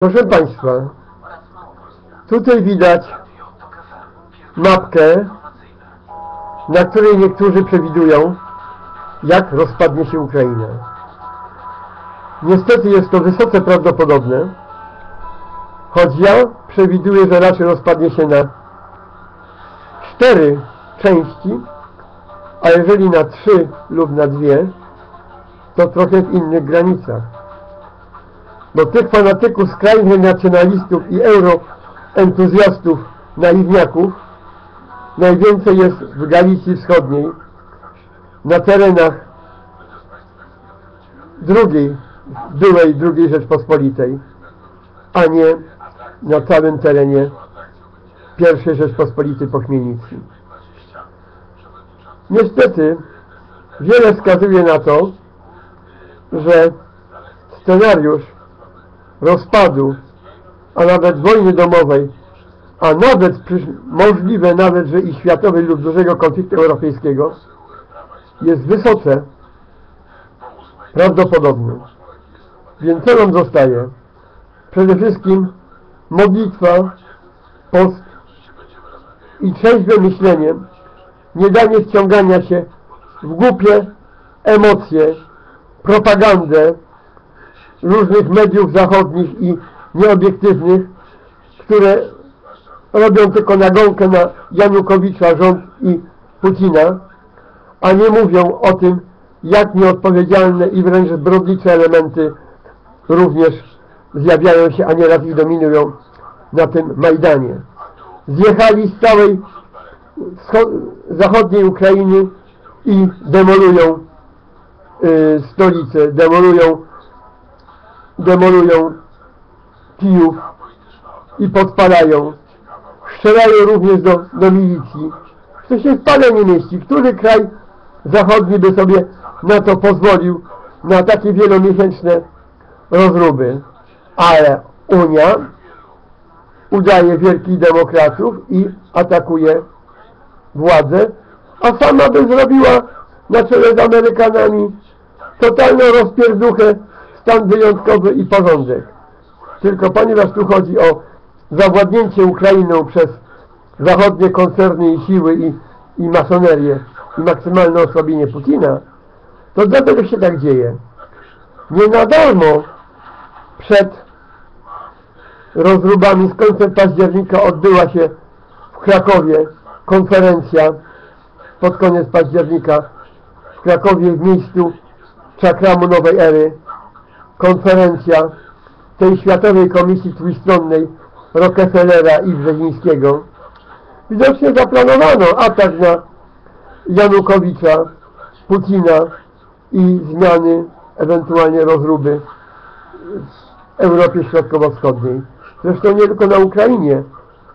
Proszę Państwa, tutaj widać mapkę, na której niektórzy przewidują, jak rozpadnie się Ukraina. Niestety jest to wysoce prawdopodobne, choć ja przewiduję, że raczej rozpadnie się na cztery części, a jeżeli na trzy lub na dwie, to trochę w innych granicach bo tych fanatyków, skrajnych nacjonalistów i euroentuzjastów, naiwniaków najwięcej jest w Galicji Wschodniej, na terenach drugiej, byłej drugiej Rzeczpospolitej, a nie na całym terenie pierwszej Rzeczpospolitej po Chmielnicy. Niestety wiele wskazuje na to, że scenariusz rozpadu, a nawet wojny domowej, a nawet możliwe nawet, że i światowej lub dużego konfliktu europejskiego jest wysoce prawdopodobny. Więc co nam zostaje? Przede wszystkim modlitwa, post i trzeźwe myślenie, nie danie wciągania się w głupie emocje, propagandę, różnych mediów zachodnich i nieobiektywnych, które robią tylko nagonkę na Janukowicza, rząd i Putina, a nie mówią o tym, jak nieodpowiedzialne i wręcz zbrodnicze elementy również zjawiają się, a nieraz ich dominują na tym Majdanie. Zjechali z całej zachodniej Ukrainy i demolują y, stolicę, demolują demolują Kijów i podpalają. Strzelają również do, do milicji. To się w pale nie mieści. Który kraj zachodni by sobie na to pozwolił, na takie wielomiesięczne rozruby? Ale Unia udaje wielkich demokratów i atakuje władzę, a sama by zrobiła na czele z Amerykanami totalną rozpierduchę stan wyjątkowy i porządek. Tylko ponieważ tu chodzi o zawładnięcie Ukrainą przez zachodnie koncerny i siły i, i masonerię i maksymalne osłabienie Putina, to dlatego się tak dzieje. Nie na darmo przed rozróbami z końcem października odbyła się w Krakowie konferencja pod koniec października w Krakowie w miejscu Czakramu Nowej Ery konferencja tej Światowej Komisji Trójstronnej Rockefellera i Brzezińskiego. Widocznie zaplanowano atak na Janukowicza, Putina i zmiany, ewentualnie rozruby w Europie Środkowo-Wschodniej. Zresztą nie tylko na Ukrainie,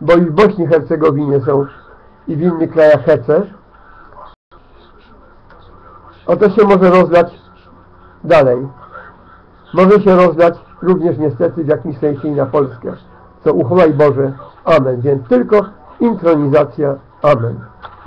bo i w Bośni Hercegowinie są i w innych krajach hece. A to się może rozlać dalej może się rozdać również niestety w jakimś sensie i na Polskę. Co uchwalaj Boże. Amen. Więc tylko intronizacja. Amen.